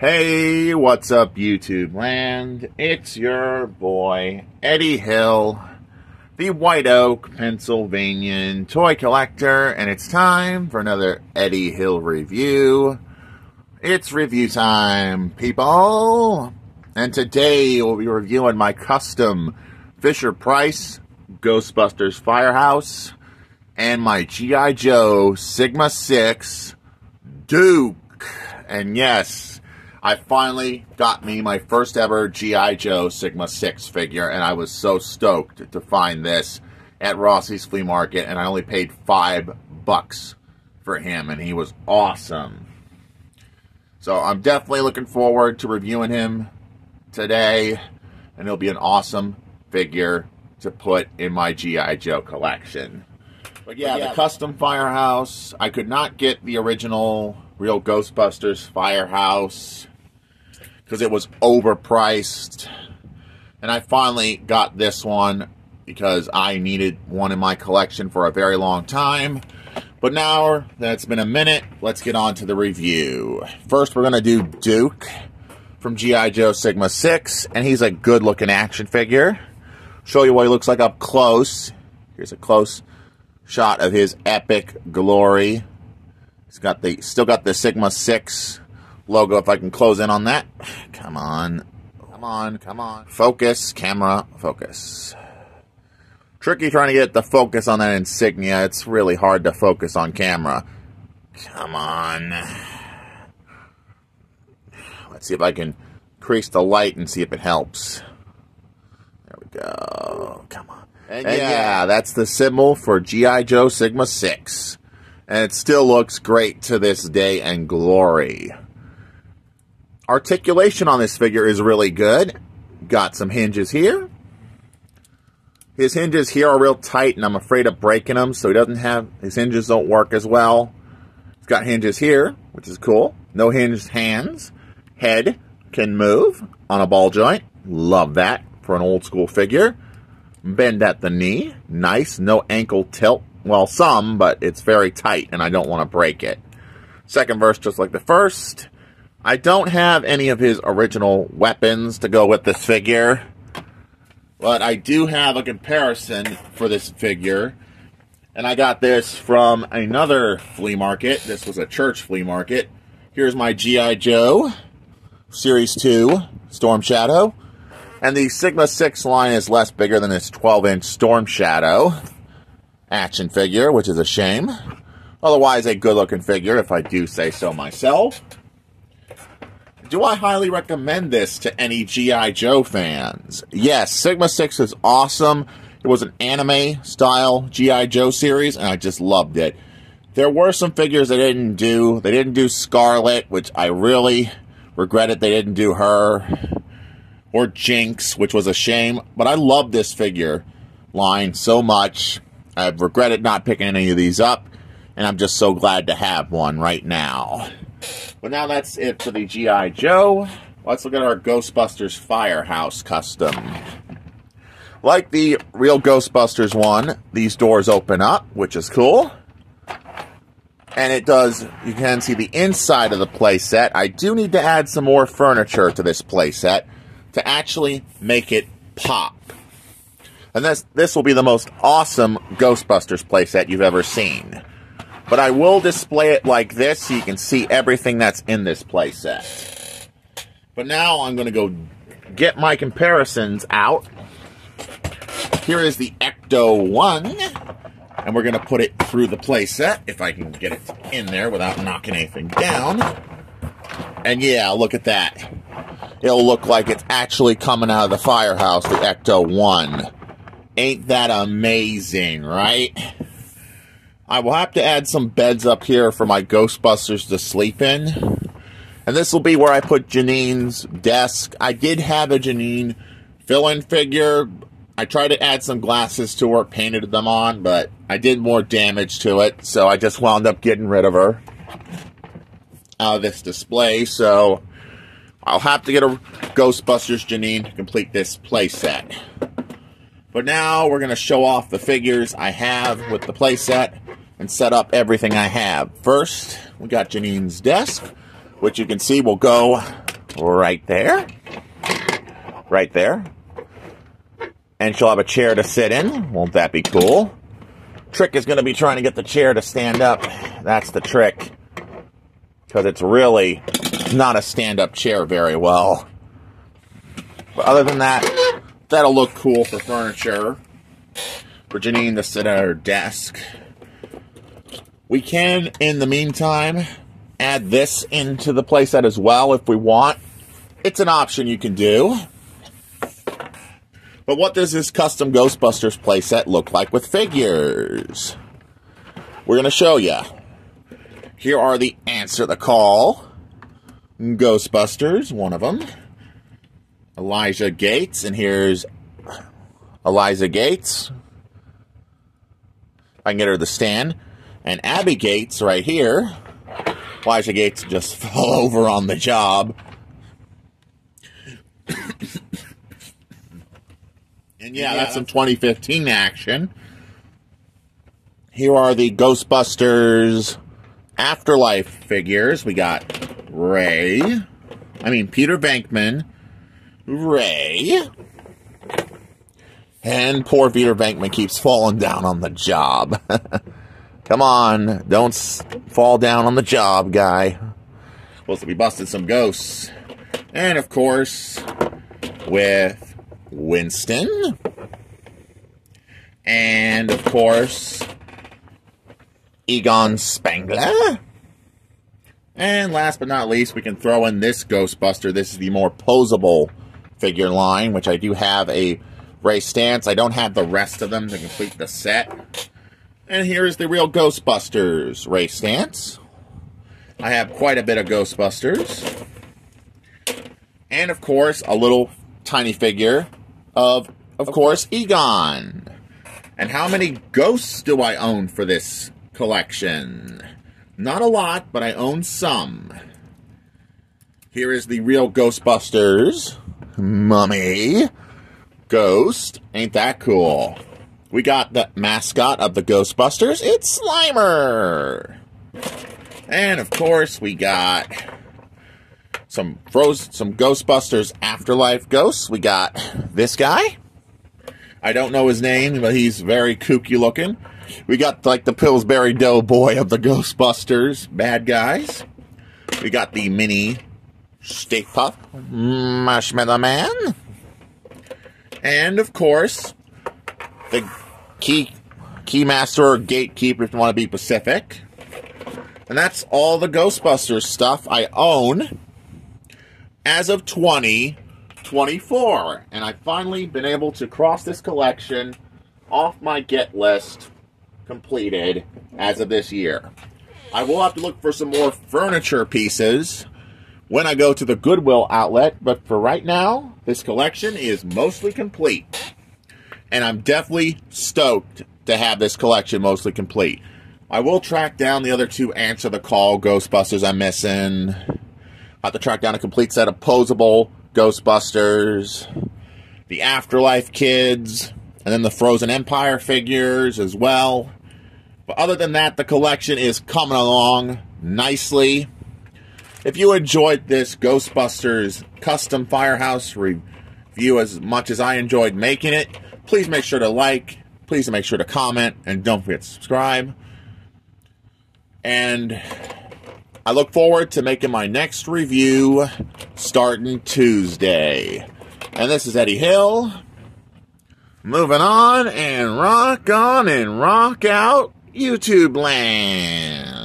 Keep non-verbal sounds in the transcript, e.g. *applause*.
Hey, what's up, YouTube land? It's your boy, Eddie Hill, the White Oak, Pennsylvanian toy collector, and it's time for another Eddie Hill review. It's review time, people! And today we'll be reviewing my custom Fisher Price Ghostbusters Firehouse and my G.I. Joe Sigma 6 Duke. And yes, I finally got me my first ever G.I. Joe Sigma 6 figure, and I was so stoked to find this at Rossi's Flea Market, and I only paid five bucks for him, and he was awesome. So I'm definitely looking forward to reviewing him today, and he'll be an awesome figure to put in my G.I. Joe collection. But yeah, but yeah, the custom firehouse, I could not get the original Real Ghostbusters Firehouse because it was overpriced. And I finally got this one because I needed one in my collection for a very long time. But now that it's been a minute, let's get on to the review. First, we're going to do Duke from G.I. Joe Sigma 6, and he's a good looking action figure. Show you what he looks like up close. Here's a close shot of his epic glory. He's got the still got the Sigma 6 logo if I can close in on that. Come on. Come on, come on. Focus, camera, focus. Tricky trying to get the focus on that insignia. It's really hard to focus on camera. Come on. Let's see if I can increase the light and see if it helps. There we go. Come on. And, and yeah, yeah, that's the symbol for G.I. Joe Sigma 6 and it still looks great to this day and glory. Articulation on this figure is really good. Got some hinges here. His hinges here are real tight, and I'm afraid of breaking them, so he doesn't have, his hinges don't work as well. He's got hinges here, which is cool. No hinged hands. Head can move on a ball joint. Love that for an old school figure. Bend at the knee. Nice. No ankle tilt well, some, but it's very tight and I don't want to break it. Second verse, just like the first. I don't have any of his original weapons to go with this figure, but I do have a comparison for this figure. And I got this from another flea market. This was a church flea market. Here's my G.I. Joe Series 2 Storm Shadow. And the Sigma 6 line is less bigger than its 12 inch Storm Shadow action figure, which is a shame. Otherwise, a good looking figure, if I do say so myself. Do I highly recommend this to any G.I. Joe fans? Yes, Sigma 6 is awesome. It was an anime style G.I. Joe series, and I just loved it. There were some figures they didn't do. They didn't do Scarlett, which I really regretted they didn't do her. Or Jinx, which was a shame. But I love this figure line so much. I've regretted not picking any of these up, and I'm just so glad to have one right now. But now that's it for the G.I. Joe. Let's look at our Ghostbusters Firehouse custom. Like the real Ghostbusters one, these doors open up, which is cool. And it does, you can see the inside of the playset. I do need to add some more furniture to this playset to actually make it pop. And this, this will be the most awesome Ghostbusters playset you've ever seen. But I will display it like this so you can see everything that's in this playset. But now I'm going to go get my comparisons out. Here is the Ecto 1. And we're going to put it through the playset, if I can get it in there without knocking anything down. And yeah, look at that. It'll look like it's actually coming out of the firehouse, the Ecto 1. Ain't that amazing, right? I will have to add some beds up here for my Ghostbusters to sleep in. And this will be where I put Janine's desk. I did have a Janine fill-in figure. I tried to add some glasses to her, painted them on, but I did more damage to it, so I just wound up getting rid of her out of this display. So I'll have to get a Ghostbusters Janine to complete this playset. But now we're going to show off the figures I have with the playset and set up everything I have. First, we got Janine's desk, which you can see will go right there. Right there. And she'll have a chair to sit in. Won't that be cool? Trick is going to be trying to get the chair to stand up. That's the trick. Because it's really not a stand-up chair very well. But other than that, that'll look cool for furniture. For Janine to sit at her desk. We can, in the meantime, add this into the playset as well if we want. It's an option you can do. But what does this custom Ghostbusters playset look like with figures? We're going to show you. Here are the Answer the Call Ghostbusters, one of them. Elijah Gates, and here's Eliza Gates. I can get her to stand. And Abby Gates right here. Elijah Gates just *laughs* fell over on the job. and yeah, that's some 2015 action. Here are the Ghostbusters Afterlife figures. We got Ray. I mean, Peter Venkman. Ray. And poor Peter Venkman keeps falling down on the job. *laughs* Come on, don't fall down on the job, guy. Supposed to be busting some ghosts. And of course, with Winston. And of course, Egon Spengler. And last but not least, we can throw in this Ghostbuster. This is the more posable figure line, which I do have a Ray Stantz. I don't have the rest of them to complete the set. And here's the real Ghostbusters Ray Stantz. I have quite a bit of Ghostbusters. And of course, a little tiny figure of, of course, Egon. And how many ghosts do I own for this collection? Not a lot, but I own some. Here is the real Ghostbusters. Mummy. Ghost. Ain't that cool? We got the mascot of the Ghostbusters. It's Slimer. And of course, we got some froze some Ghostbusters Afterlife ghosts. We got this guy. I don't know his name, but he's very kooky looking. We got like the Pillsbury Doughboy of the Ghostbusters bad guys. We got the mini Stay Puft Marshmallow Man. And of course, the key keymaster or gatekeeper if you want to be specific. And that's all the Ghostbusters stuff I own as of 2024. And I've finally been able to cross this collection off my get list completed as of this year. I will have to look for some more furniture pieces when I go to the Goodwill outlet, but for right now, this collection is mostly complete and I'm definitely stoked to have this collection mostly complete. I will track down the other two Answer the Call Ghostbusters I'm missing. I have to track down a complete set of posable Ghostbusters, the Afterlife Kids, and then the Frozen Empire figures as well. But other than that, the collection is coming along nicely. If you enjoyed this Ghostbusters custom firehouse review as much as I enjoyed making it, Please make sure to like, please make sure to comment, and don't forget to subscribe. And I look forward to making my next review starting Tuesday. And this is Eddie Hill. Moving on and rock on and rock out YouTube land.